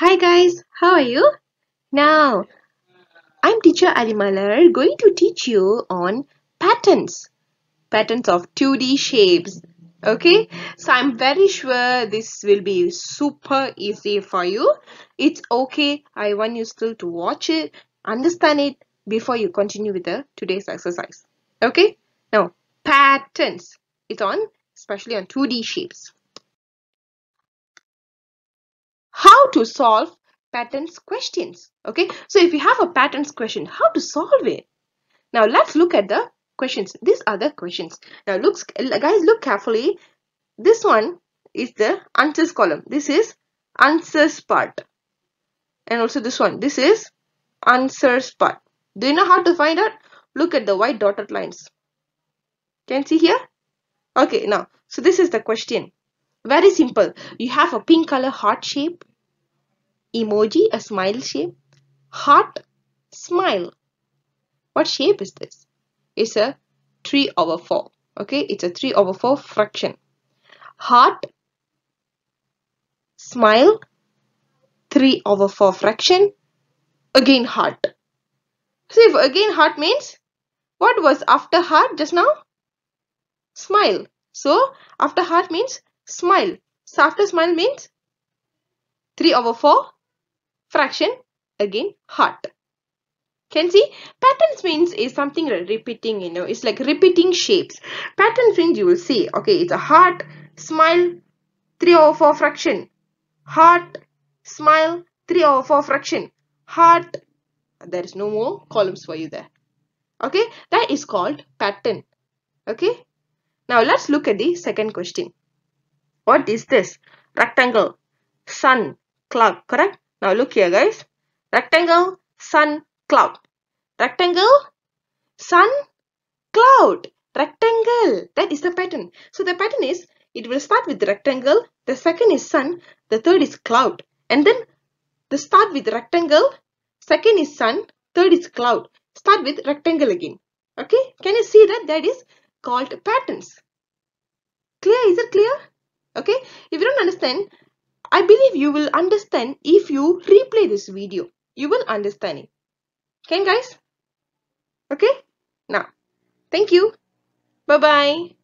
Hi guys, how are you? Now, I'm teacher Alimalar going to teach you on patterns. Patterns of 2D shapes. Okay, so I'm very sure this will be super easy for you. It's okay. I want you still to watch it, understand it before you continue with the today's exercise. Okay, now patterns. It's on especially on 2D shapes. How to solve patterns questions okay? So if you have a patterns question how to solve it? Now let's look at the questions. These are the questions. Now looks guys look carefully. This one is the answers column. This is answers part. And also this one. This is answers part. Do you know how to find out? Look at the white dotted lines. Can see here? Okay now so this is the question very simple you have a pink color heart shape emoji, a smile shape, heart, smile. What shape is this? It's a 3 over 4. Okay, it's a 3 over 4 fraction. Heart, smile, 3 over 4 fraction, again heart. See, if again heart means, what was after heart just now? Smile. So, after heart means smile. So, after smile means 3 over 4 fraction again heart. Can see? Patterns means is something repeating you know it's like repeating shapes. Patterns means you will see okay it's a heart smile 3 over 4 fraction. Heart smile 3 over 4 fraction. Heart there is no more columns for you there. Okay that is called pattern. Okay now let's look at the second question what is this rectangle sun cloud correct now look here guys. Rectangle, sun, cloud. Rectangle, sun, cloud. Rectangle. That is the pattern. So the pattern is, it will start with rectangle. The second is sun. The third is cloud. And then the start with rectangle. Second is sun. Third is cloud. Start with rectangle again. Okay. Can you see that? That is called patterns. Clear? Is it clear? Okay. If you don't understand, I believe you will understand if you replay this video. You will understand it. Okay guys? Okay? Now, thank you. Bye-bye.